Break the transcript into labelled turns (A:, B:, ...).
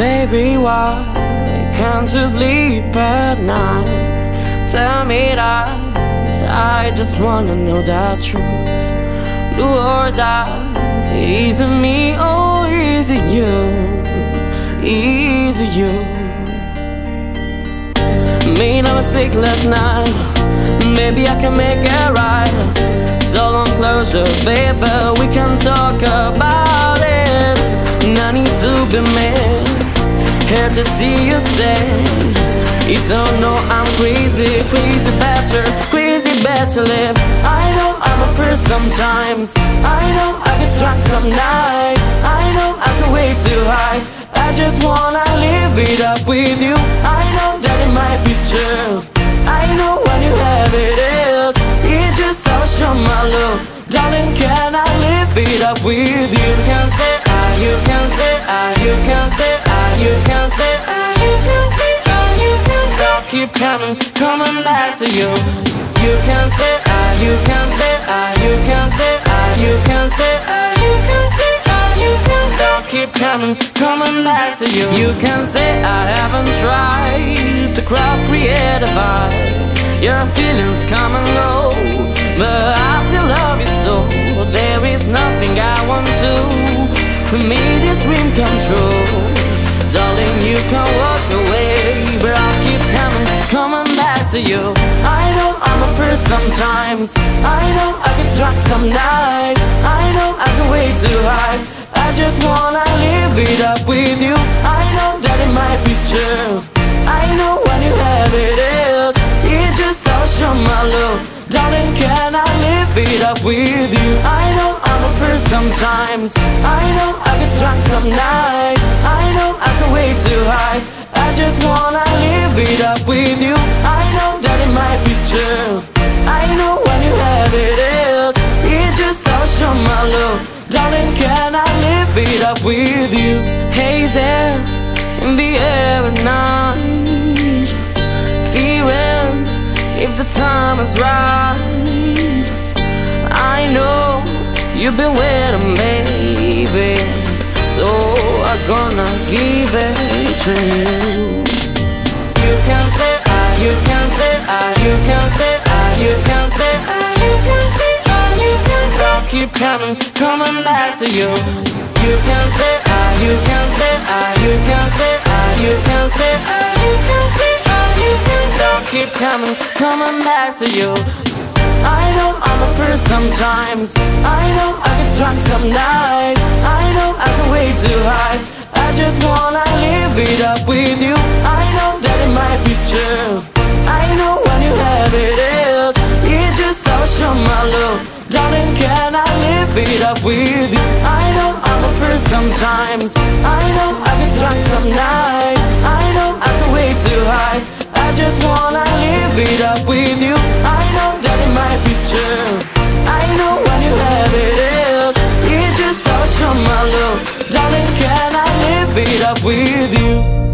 A: why can't you sleep at night? Tell me that I just wanna know the truth. Do or die, is it me or is it you? Is it you? Mean I was sick last night, maybe I can make it right. So long closure, baby, we can talk about it. No need to be mad had to see you sad You don't know I'm crazy, crazy better, crazy better live. I know I'm a first sometimes. I know I get drunk some nights. I know I can way too high. I just wanna live it up with you. I know that it might be true. I know when you have it, is. It just all show my love. Darling, can I live it up with you? You can say I, you can say I, you can say coming, coming back to you. You can say I, you can say I, you can say I, you can say I, you can say I, you can say. I'll keep coming, coming back to you. You can say I haven't tried to cross create a Your feelings come and go But I still love you so. There is nothing I want to To make this dream come true. Darling, you can walk to you. I know I'm a first sometimes. I know I get drunk some nights. I know I can way too high. I just wanna live it up with you. I know that it might be true. I know when you have it is It just all show my love Darling, can I live it up with you? I know I'm a first sometimes. I know I get drunk some nights. I know I can way too high. I just wanna live it up with you. I true I know when you have it is. It just all show my love Darling, can I live it up with you? Hazy in the air at night. Feeling if the time is right. I know you've been waiting, baby. So I'm gonna give it to You can say I, you can say I, you can say I, you can say. I'll keep coming, coming back to you. You can say I, you can say I, you can say I, you can say I, you can say I, you can say. I'll keep coming, coming back to you. I know I'm a first sometimes. I know I get drunk some nights. I know I can way too high. I just wanna live it up with you. I know that it might be true it up with you? I know I'm a first sometimes. I know I get drunk some nights. I know I can way too high. I just wanna live it up with you. I know that it might be true. I know when you have it is. It just all show my love Darling, can I live it up with you?